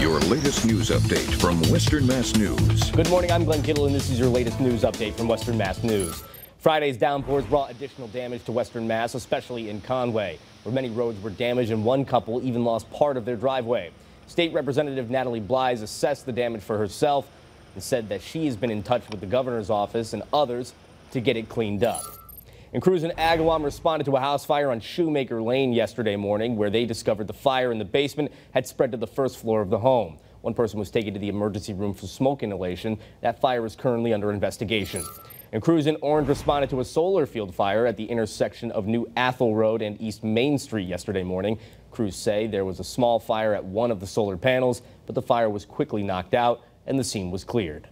Your latest news update from Western Mass News. Good morning, I'm Glenn Kittle, and this is your latest news update from Western Mass News. Friday's downpours brought additional damage to Western Mass, especially in Conway, where many roads were damaged and one couple even lost part of their driveway. State Representative Natalie Blais assessed the damage for herself and said that she has been in touch with the governor's office and others to get it cleaned up. And crews in Agawam responded to a house fire on Shoemaker Lane yesterday morning, where they discovered the fire in the basement had spread to the first floor of the home. One person was taken to the emergency room for smoke inhalation. That fire is currently under investigation. And crews in Orange responded to a solar field fire at the intersection of New Athol Road and East Main Street yesterday morning. Crews say there was a small fire at one of the solar panels, but the fire was quickly knocked out and the scene was cleared.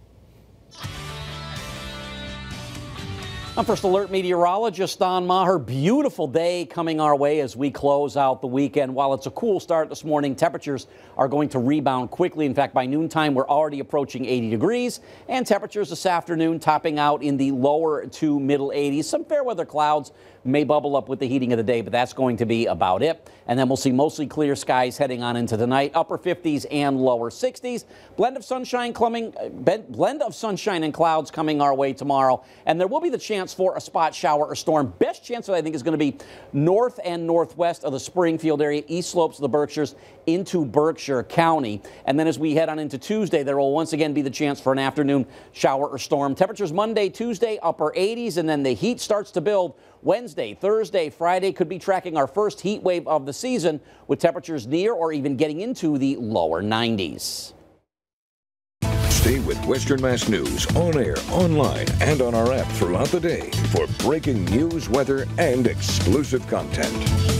I'm First Alert meteorologist Don Maher. Beautiful day coming our way as we close out the weekend. While it's a cool start this morning, temperatures are going to rebound quickly. In fact, by noontime, we're already approaching 80 degrees, and temperatures this afternoon topping out in the lower to middle 80s. Some fair weather clouds may bubble up with the heating of the day, but that's going to be about it. And then we'll see mostly clear skies heading on into the night, upper 50s and lower 60s. Blend of sunshine coming, uh, blend of sunshine and clouds coming our way tomorrow, and there will be the chance for a spot shower or storm. Best chance, I think, is going to be north and northwest of the Springfield area, east slopes of the Berkshires into Berkshire County. And then as we head on into Tuesday, there will once again be the chance for an afternoon shower or storm. Temperatures Monday, Tuesday, upper 80s, and then the heat starts to build Wednesday, Thursday, Friday could be tracking our first heat wave of the season with temperatures near or even getting into the lower 90s. With Western Mass News on air, online, and on our app throughout the day for breaking news, weather, and exclusive content.